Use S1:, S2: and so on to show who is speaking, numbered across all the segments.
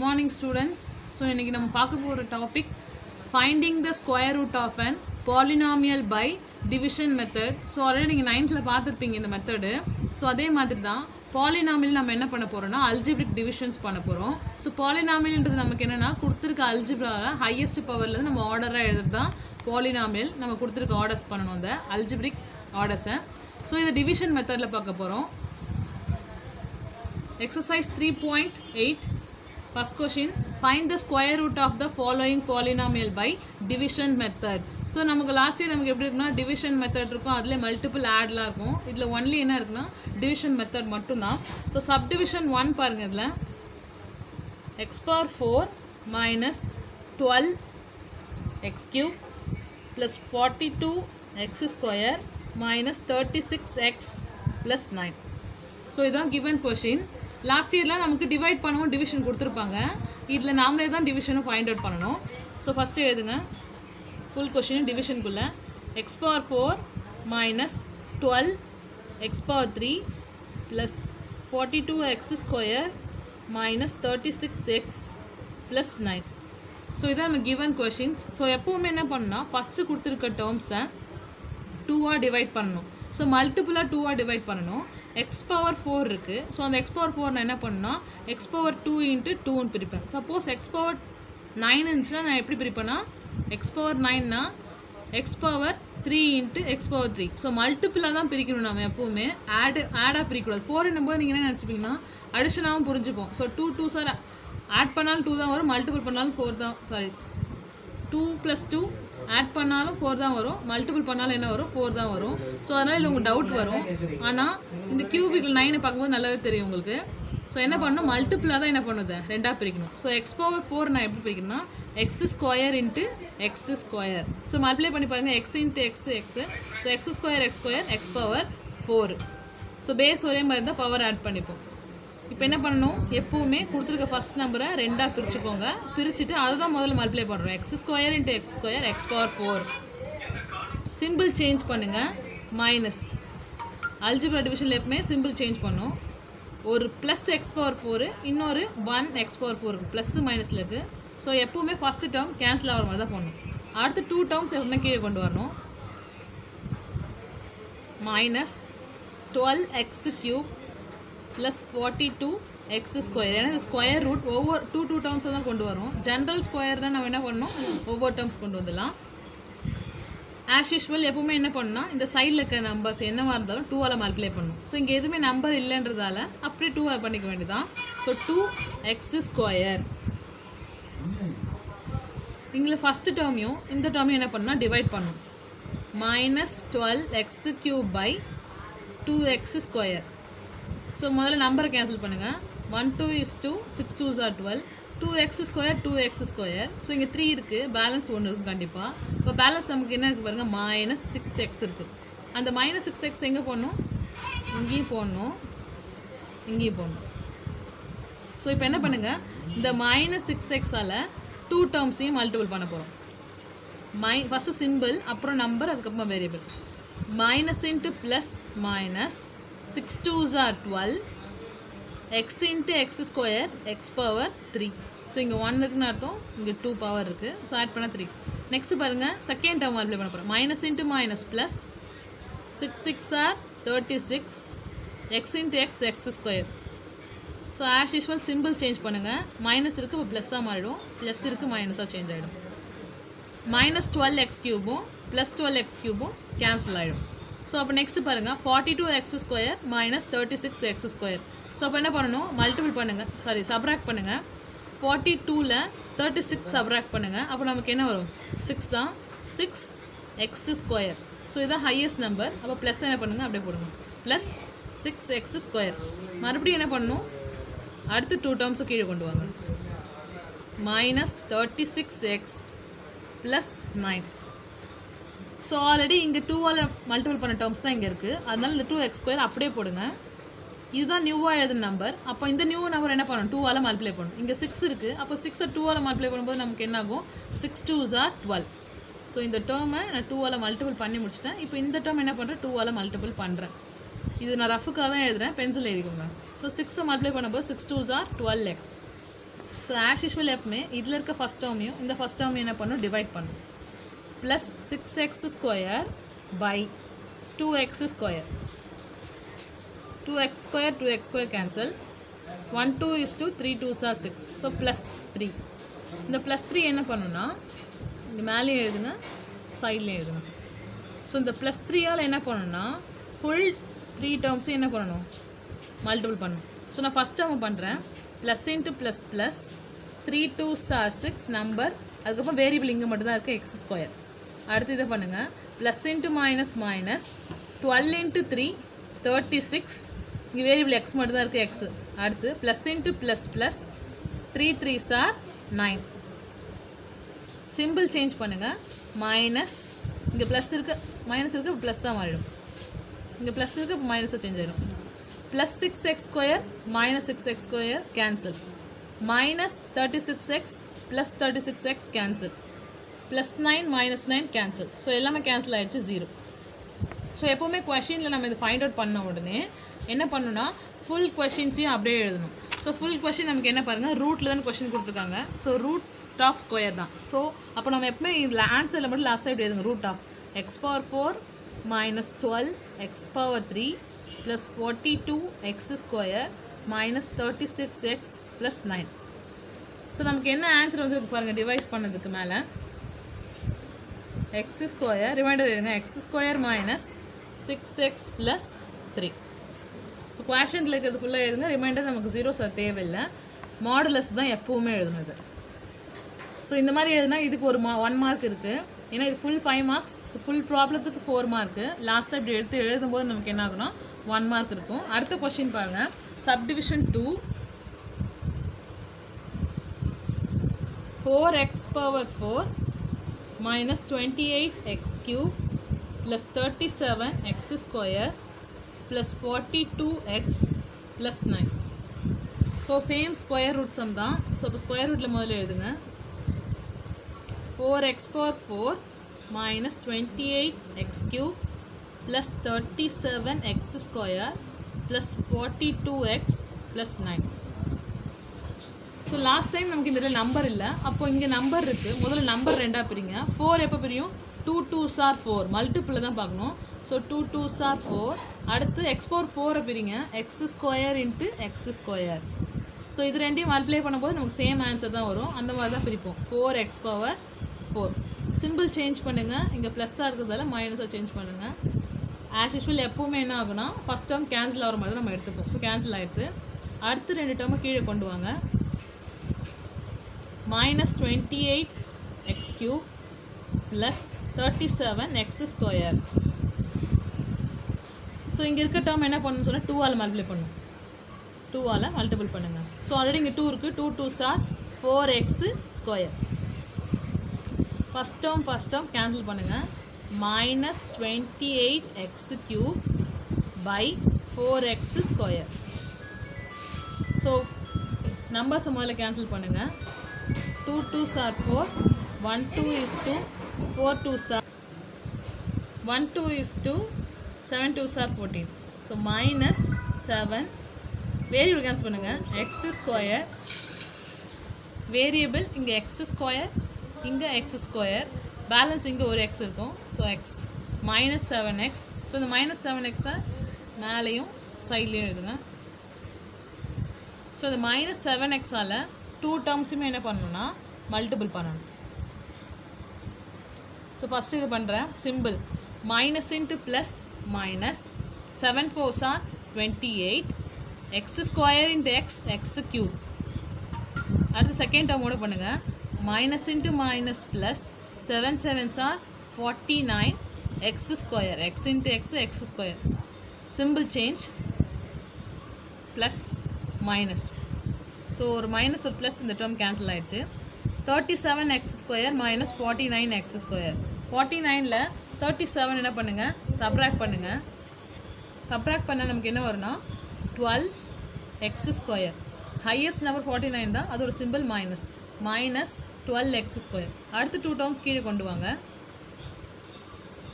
S1: Morning students so இன்றைக்கி நம்ம பார்க்க போகிற topic finding the square root of an polynomial by division method so already நீங்கள் நைன்த்தில் பார்த்துருப்பீங்க இந்த மெத்தடு ஸோ அதே மாதிரி தான் பாலினாமியல் நம்ம என்ன பண்ண போகிறோம்னா அல்ஜிப்ரிக் டிவிஷன்ஸ் பண்ண போகிறோம் ஸோ பாலினாமியல்ன்றது நமக்கு என்னென்னா கொடுத்துருக்க அல்ஜிப்ராவில் ஹையஸ்ட் பவர்லேருந்து நம்ம ஆர்டராக எழுதுறது தான் பாலினாமியல் நம்ம கொடுத்துருக்க ஆர்டர்ஸ் பண்ணணும் அந்த அல்ஜிப்ரிக் ஆர்டர்ஸை ஸோ இதை டிவிஷன் மெத்தடில் பார்க்க போகிறோம் exercise three point eight First question Find the square root of the following polynomial by division method. So நமக்கு லாஸ்ட் இயர் நமக்கு எப்படி இருக்குன்னா டிவிஷன் மெத்தட் இருக்கும். அதில் மல்டிபிள் ஆட்லாம் இருக்கும். இதில் ஒன்லி என்ன இருக்குன்னா டிவிஷன் மெத்தட் மட்டும்தான். ஸோ சப் டிவிஷன் ஒன் பாருங்கள் இதில். X power four minus twelve x cube plus forty two x square minus thirty six x plus nine so இதுதான் கிவன் கொஷின் லாஸ்ட் இயர்லாம் நமக்கு டிவைட் பண்ணவும் டிவிஷன் கொடுத்துருப்பாங்க. இதில் நாமளே தான் டிவிஷனும் ஃபைண்ட் அவுட் பண்ணணும். ஸோ ஃபஸ்ட்டு எழுதுங்க. Full question டிவிஷனுக்குள்ளே x power four minus twelve x power three plus forty two x square minus thirty six x plus nine so இதான் நம்ம கிவன் கொஷின்ஸ் ஸோ எப்போவுமே என்ன பண்ணால் ஃபஸ்ட்டு கொடுத்துருக்க டேர்ம்ஸை டூவாக டிவைட் பண்ணணும். ஸோ மல்டிப்புளாக டூவாக டிவைட் பண்ணணும். எக்ஸ் பவர் ஃபோர் இருக்குது ஸோ அந்த எக்ஸ் பவர் ஃபோர் நான் என்ன பண்ணால் எக்ஸ் பவர் டூ இன்ட்டு டூன்னு பிரிப்பேன். சப்போஸ் எக்ஸ் பவர் நைன் இருந்துச்சுன்னா நான் எப்படி பிரிப்பேன்னா x power நைன்னா x power three into x power three so மல்டிப்புளாக தான் பிரிக்கணும் நம்ம எப்போவுமே. ஆடு ஆடாக பிரிக்கக்கூடாது. ஃபோர் போது நீங்கள் என்ன நினச்சிப்பீங்கன்னா அடிஷனாகவும் புரிஞ்சுப்போம். So two two are add பண்ணாலும் டூ தான் வரும். மல்டிபிள் பண்ணாலும் ஃபோர் தான். Sorry two plus two add பண்ணாலும் ஃபோர் தான் வரும். மல்டிபிள் பண்ணாலும் என்ன வரும்? ஃபோர் தான் வரும். ஸோ அதனால் இதில் உங்களுக்கு டவுட் வரும். ஆனால் இந்த கியூபிக்கல் நைனை பார்க்கும்போது நல்லாவே தெரியும் உங்களுக்கு. ஸோ என்ன பண்ணணும்? மல்டிபிளாக தான் என்ன பண்ணுது? ரெண்டாக பிரிக்கணும். ஸோ எக்ஸ் பவர் ஃபோர் நான் எப்படி பிரிக்கணும்னா x square into x square so multiply பண்ணி பாருங்கள் x into x x so x square x square x power four so base ஒரே மாதிரி தான் பவர் ஆட் பண்ணிப்போம். இப்போ என்ன பண்ணணும்? எப்பவுமே கொடுத்துருக்க ஃபர்ஸ்ட் நம்பரை ரெண்டாக பிரிச்சுக்கோங்க. பிரிச்சுட்டு அதை தான் முதல்ல மல்டிப்ளை பண்ணுறோம் x square into x square x power four simple change பண்ணுங்கள் மைனஸ் அல்ஜிப்ரா டிவிஷனில் எப்பவுமே சிம்பிள் சேஞ்ச் பண்ணும். ஒரு ப்ளஸ் எக்ஸ் பவர் ஃபோரு இன்னொரு ஒன் எக்ஸ் பவர் ஃபோருக்கு ப்ளஸ் மைனஸில் இருக்குது ஸோ எப்பவுமே ஃபஸ்ட்டு டேர்ம் கேன்சல் ஆகிற மாதிரி தான் பண்ணணும் அடுத்து டூ டேர்ம்ஸ் எப்பவுமே கீழே கொண்டு வரணும். Minus twelve x cube plus forty two x square ஏன்னா இந்த ஸ்கொயர் ரூட் ஒவ்வொரு டூ டூ டேர்ம்ஸை தான் கொண்டு வரும். ஜென்ரல் ஸ்கொயர் தான் நம்ம என்ன பண்ணணும்? ஒவ்வொரு டேர்ம்ஸ் கொண்டு வந்துடலாம். ஆஸ் யூஷுவல் எப்பவுமே என்ன பண்ணால் இந்த சைடில் இருக்க நம்பர்ஸ் என்னவாக இருந்தாலும் டூவால் மல்டிப்ளை பண்ணும் ஸோ இங்கே எதுவுமே நம்பர் இல்லைன்றதால அப்படியே டூ பண்ணிக்க வேண்டியதான் ஸோ டூ எக்ஸ் ஸ்கொயர் இங்கே ஃபஸ்ட்டு டேர்மையும் இந்த டேர்மையும் என்ன பண்ணால் டிவைட் பண்ணும் minus twelve x cube by two x square so முதல்ல நம்பரை கேன்சல் பண்ணுங்கள் one two is two six two are twelve two x square two x square so இங்கே த்ரீ இருக்குது பேலன்ஸ் ஒன்று இருக்குது கண்டிப்பாக இப்போ பேலன்ஸ் நமக்கு என்ன இருக்குது பாருங்கள் மைனஸ் சிக்ஸ் எக்ஸ் இருக்குது அந்த மைனஸ் சிக்ஸ் எக்ஸ் எங்கே போடணும்? இங்கேயும் போடணும். இங்கேயும் போடணும். ஸோ இப்போ என்ன பண்ணுங்கள் இந்த மைனஸ் சிக்ஸ் எக்ஸால் டூ டேர்ம்ஸையும் மல்டிபிள் பண்ண போகிறோம் மை ஃபஸ்ட்டு சிம்பிள் அப்புறம் நம்பர் அதுக்கப்புறமா variable minus into plus minus six twos are twelve x into x square x power three so இங்கே ஒன் இருக்குன்னு அர்த்தம். இங்கே டூ பவர் இருக்குது ஸோ ஆட் பண்ணால் த்ரீ நெக்ஸ்ட் பாருங்கள் செகண்ட் டேர்ம் அப்ளை பண்ண போகிறோம் minus into minus plus six six are thirty six x into x x square so as usual simple change பண்ணுங்கள் மைனஸ் இருக்குது இப்போ ப்ளஸ்ஸாக மாறிடும். ப்ளஸ் இருக்குது மைனஸாக சேஞ்ச் ஆகிடும் மைனஸ் டுவெல் எக்ஸ் கியூபும் ப்ளஸ் டுவெல் எக்ஸ் கியூபும் கேன்சல் ஆகிடும் ஸோ அப்போ நெக்ஸ்ட் பாருங்கள் forty two x square minus thirty six x square so அப்போ என்ன பண்ணணும்? மல்டிபிள் பண்ணுங்கள் சாரி சப்ராக்ட் பண்ணுங்கள் ஃபார்ட்டி டூவில் தேர்ட்டி சிக்ஸ் சப்ராக்ட் பண்ணுங்கள் அப்போ நமக்கு என்ன வரும்? சிக்ஸ் தான். சிக்ஸ் எக்ஸ் ஸ்கொயர் ஸோ இதான் ஹையஸ்ட் நம்பர் அப்போ ப்ளஸ் என்ன பண்ணுங்கள் அப்படியே போடுங்க. ப்ளஸ் சிக்ஸ் எக்ஸ் ஸ்கொயர் மறுபடியும் என்ன பண்ணணும்? அடுத்து டூ டேர்ம்ஸும் கீழே கொண்டு வாங்க. Minus thirty six x plus nine so already இங்கே டூவால் மல்டிபிள் பண்ண டேர்ம்ஸ் தான் இங்கே இருக்குது அதனால இந்த டூ எக்ஸ் ஸ்கொயர் அப்படியே போடுங்க. இதுதான் நியூவாக எழுதுன நம்பர் அப்போ இந்த நியூ நம்பர் என்ன பண்ணணும்? டூவால் மல்டிப்ளை பண்ணணும். இங்கே சிக்ஸ் இருக்குது அப்போ சிக்ஸை டூவால் மல்டிப்ளை பண்ணும்போது நமக்கு என்ன ஆகும்? Six twos are twelve so இந்த டேர்மை நான் டூவால் மல்டிபிள் பண்ணி முடிச்சிட்டேன். இப்போ இந்த டேர்ம் என்ன பண்ணுறேன் டூவால் மல்டிபிள் பண்ணுறேன் இது நான் ரஃபுக்காக தான் எழுதுறேன். பென்சில் எழுதிக்கோங்க. ஸோ சிக்ஸை மல்டிப்ளை பண்ணும்போது six twos are twelve x so as usual எப்பவுமே இதில் இருக்க ஃபஸ்ட் டேர்மையும் இந்த ஃபஸ்ட் டேர்மையும் என்ன பண்ணும்? டிவைட் பண்ணும். Plus six square square by two x square two x square two x square cancel one two is two three two are six so plus three இந்த plus three என்ன பண்ணுன்னா இந்த மேலேயும் எழுதுங்க சைட்லேயும் எழுதுங்க. ஸோ இந்த ப்ளஸ் த்ரீயால் என்ன பண்ணணும்னா ஃபுல் த்ரீ டேர்ம்ஸும் என்ன பண்ணணும்? மல்டிபிள் பண்ணணும் ஸோ நான் ஃபஸ்ட் டேர்ம் பண்ணுறேன் plus into plus plus three two are six number அதுக்கப்புறம் வேரியபிள் இங்கே மட்டும்தான் இருக்குது எக்ஸ் ஸ்கொயர் அடுத்து இதை பண்ணுங்கள் plus into minus minus twelve into three thirty six இங்கே வேரியபிள் எக்ஸ் மட்டும்தான் இருக்குது எக்ஸு அடுத்து plus into plus plus three three are nine simple change பண்ணுங்கள் மைனஸ் இங்கே ப்ளஸ் இருக்க மைனஸ் இருக்க ப்ளஸ்ஸாக மாறிடும். இங்கே ப்ளஸ் இருக்க மைனஸாக சேஞ்ச் ஆகிடும் plus six x square minus six x square cancel minus thirty six x plus thirty six x cancel plus nine minus nine cancel so எல்லாமே கேன்சல் ஆகிடுச்சு ஜீரோ ஸோ எப்போவுமே கொஷினில் நம்ம இது ஃபைண்ட் அவுட் பண்ண உடனே என்ன பண்ணணும்னா ஃபுல் கொஷின்ஸையும் அப்படியே எழுதணும். ஸோ ஃபுல் கொஷின் நமக்கு என்ன பாருங்கள் ரூட்டில் தான் கொஷின் கொடுத்துருக்காங்க. ஸோ ரூட் ஆஃப் ஸ்கொயர் தான். ஸோ அப்போ நம்ம எப்பவுமே இதில் ஆன்சரில் மட்டும் லாஸ்ட்டாக இப்படி எழுதுங்க root of x power four minus twelve x power three plus forty two x square minus thirty six x plus nine so நமக்கு என்ன ஆன்சர் வந்துருக்கு பாருங்கள் டிவைஸ் பண்ணதுக்கு மேலே. எக்ஸ் ஸ்கொயர் ரிமைண்டர் எழுதுங்க x square minus six x plus three so குவேஷனில் இருக்கிறதுக்குள்ளே எழுதுங்க. Remainder நமக்கு ஜீரோ சார் தேவையில்லை. மாடுலஸ் தான் எப்போவுமே எழுதுனது. ஸோ இந்த மாதிரி எழுதுனா இதுக்கு ஒரு மா ஒன் மார்க் இருக்குது ஏன்னா இது ஃபுல் ஃபைவ் மார்க்ஸ் ஃபுல் ப்ராப்ளத்துக்கு ஃபோர் மார்க்கு லாஸ்ட்டாக இப்படி எடுத்து எழுதும்போது நமக்கு என்ன ஆகும்னா ஒன் மார்க் இருக்கும். அடுத்த கொஷின் பாருங்கள் subdivision two four x power four minus twenty eight x cube plus thirty seven x square plus forty two x plus nine so same square root sum தான் ஸோ இப்போ square ரூட்டில் முதல்ல எழுதுங்க. Four x power four minus twenty eight x cube plus thirty seven x square plus forty two x plus nine so last time நமக்கு இந்த number இல்லை. அப்போ இங்கே நம்பர் இருக்குது முதல்ல நம்பர் ரெண்டாக பிரிங்க. ஃபோர் எப்போ பிரியும்? டூ டூ சார் ஃபோர் மல்டிப்பிளில் தான் பார்க்கணும். So two two are four அடுத்து எக்ஸ் ஃபோர் ஃபோரை பிரிங்க. X square into x square so இது ரெண்டையும் மல்டிப்ளை பண்ணும்போது நமக்கு சேம் ஆன்சர் தான் வரும். அந்த மாதிரி தான் பிரிப்போம். Four x power four simple change பண்ணுங்கள் இங்கே ப்ளஸ்ஸாக இருக்கிறதால மைனஸாக சேஞ்ச் பண்ணுங்கள் ஆஸ் யூஸ்வல் எப்போவுமே என்ன ஆகுனா ஃபஸ்ட் டேர்ம் கேன்சல் ஆகிற மாதிரி தான் நம்ம எடுத்துப்போம். ஸோ கேன்சல் ஆகிடுது அடுத்து ரெண்டு டேர்மை கீழே கொண்டு வாங்க. Minus twenty eight x cube plus thirty seven x square so இங்கே இருக்க டேர்ம் என்ன பண்ணணும்னு சொன்னால் டூவால் மல்டிப்ளை பண்ணும். டூவால் மல்டிபிள் பண்ணுங்கள் ஸோ ஆல்ரெடி இங்கே டூ இருக்குது two two are four x square first term first term cancel பண்ணுங்கள் minus twenty eight x cube by four x square so நம்பர்ஸை முதல்ல கேன்சல் பண்ணுங்கள் two twos are four. One two is two four two are. One two is two seven twos are fourteen. So minus seven variable cancel பண்ணுங்கள் x square variable இங்கே x square இங்கே x square balance இங்கே ஒரு x இருக்கும். So x minus seven x so இந்த minus seven எக்ஸை மேலேயும் சைட்லேயும் எழுதுங்க. ஸோ இந்த மைனஸ் செவன் எக்ஸால் டூ டேர்ம்ஸுமே என்ன பண்ணணும்னா மல்டிபிள் பண்ணணும். ஸோ ஃபஸ்ட்டு இது பண்ணுறேன் simple minus into plus minus seven fours are twenty eight x square into x x cube அடுத்து செகண்ட் டேர்மோட பண்ணுங்கள் minus into minus plus seven sevens are forty nine x square x into x x square simple change plus minus so ஒரு minus ஒரு plus இந்த term cancel ஆகிடுச்சு thirty seven x square minus forty nine x square forty நைனில் thirty seven என்ன பண்ணுங்கள் subtract பண்ணுங்கள் subtract பண்ண நமக்கு என்ன வரும்னா? Twelve x square highest number forty nine தான். அதோட simple minus minus twelve x square அடுத்து டூ டேர்ம்ஸ் கீழே கொண்டு வாங்க.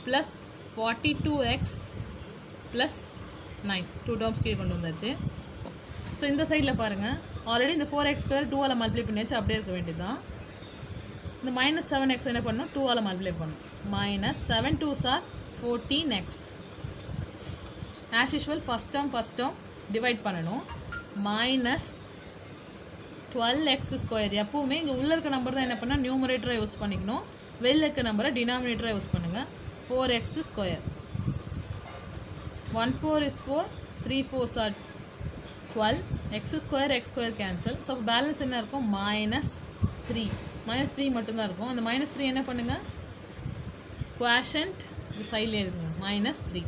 S1: Plus forty two x plus nine two terms கீழே கொண்டு வந்தாச்சு. ஸோ இந்த சைடில் பாருங்கள் ஆல்ரெடி இந்த ஃபோர் எக்ஸ் ஸ்கொயர் டூவால் மல்டிப்ளை பண்ணியாச்சு அப்படியே இருக்க வேண்டியது தான் இந்த மைனஸ் செவன் எக்ஸ் என்ன பண்ணணும் டூவால் மல்டிப்ளை பண்ணணும் minus seven two are fourteen x as usual first term first term divide பண்ணணும். மைனஸ் டுவெல் எக்ஸ் ஸ்கொயர் எப்பவுமே இங்கே உள்ள இருக்க நம்பர் தான் என்ன பண்ணால் நியூமரேட்டராக யூஸ் பண்ணிக்கணும். வெளில இருக்க நம்பரை டினாமினேட்டராக யூஸ் பண்ணுங்கள் four x square one four is four three four are twelve x square x square cancel so balance என்ன இருக்கும்? மைனஸ் த்ரீ மைனஸ் த்ரீ மட்டும்தான் இருக்கும். அந்த மைனஸ் த்ரீ என்ன பண்ணுங்கள் குவாஷன்ட் சைடில் இருக்குங்க மைனஸ் த்ரீ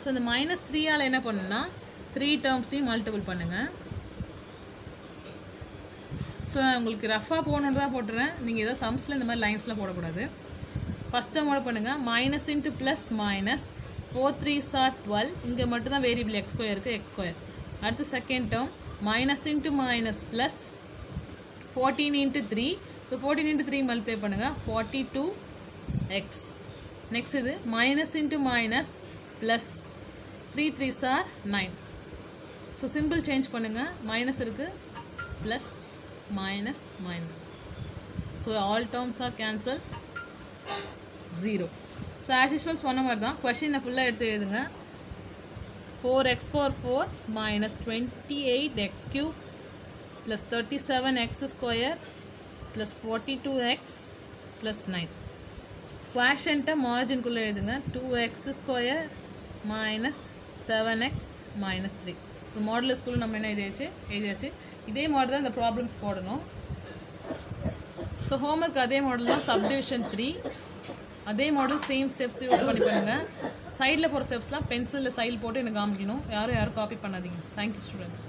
S1: ஸோ இந்த மைனஸ் த்ரீயால் என்ன பண்ணுன்னா த்ரீ டேர்ம்ஸையும் மல்டிபிள் பண்ணுங்கள் ஸோ உங்களுக்கு ரஃபாக போகணுன்னு தான் போட்டுறேன். நீங்கள் ஏதோ சம்ஸில் இந்த மாதிரி லைன்ஸ்லாம் போடக்கூடாது. ஃபஸ்ட் டேர்மோட பண்ணுங்கள் minus into plus minus four three are twelve இங்கே மட்டும்தான் வேரியபிள் எக்ஸ்கொயர் இருக்குது எக்ஸ்கொயர் அடுத்து second term minus into minus plus fourteen into three so fourteen into three multiply பண்ணுங்கள் ஃபார்ட்டி டூ எக்ஸ் நெக்ஸ்ட் இது minus into minus plus three three are nine so simple change பண்ணுங்கள் minus இருக்குது plus minus minus so all terms are cancel zero so as usual சொன்ன மாதிரி தான் கொஷினை ஃபுல்லாக எடுத்து எழுதுங்க. Four x four four minus twenty eight x cube plus thirty seven x square plus forty two x plus nine குவாஷன்ட்டை மார்ஜின்குள்ளே எழுதுங்க. Two x square minus seven x minus three so model ஸ்கூலில் நம்ம என்ன எழுதியாச்சு? எழுதியாச்சு. இதே மாடல் தான் இந்த ப்ராப்ளம்ஸ் போடணும். ஸோ ஹோம்ஒர்க் அதே மாடல் தான். சப்டிவிஷன் த்ரீ அதே மாடல் சேம் ஸ்டெப்ஸ் யூஸ் பண்ணி பண்ணுங்கள் சைடில் போகிற ஸ்டெப்ஸ்லாம் பென்சிலில் சைடில் போட்டு எனக்கு காமிக்கணும். யாரும் யாரும் காப்பி பண்ணாதீங்க. Thank you students